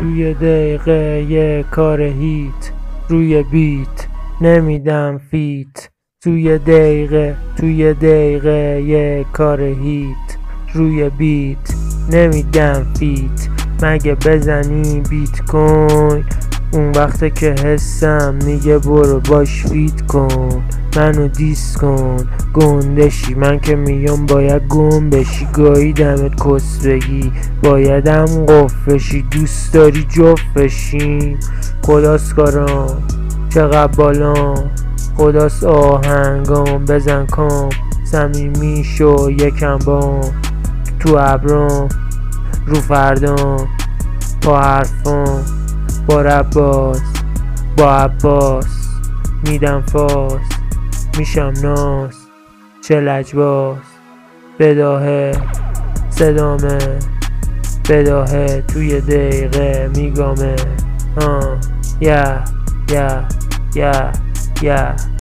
توی دقیقه یه کار hit. روی beat نمیدم feat. توی دقیقه توی دقیقه یه کار hit. روی beat نمیدم feat. مگه بزنی بیت کوین؟ اون وقت که حسم میگه برو باهاش feat کن منو diss کن گندشی من که میام باید گم بشی. گاهی دمت کس بگی بایدم قفشی دوست داری جفت بشیم خداست کارام چقدر بالام خداست آهنگام بزن کام. صمیمی شو یکم بام تو ابرام. رو فردام با حرفام. با رباس با عباس میدم فاس میشم ناس چه لجباس. بداهه صدامه بداهه توی دقیقه میگامه. آه یا یا یا یا.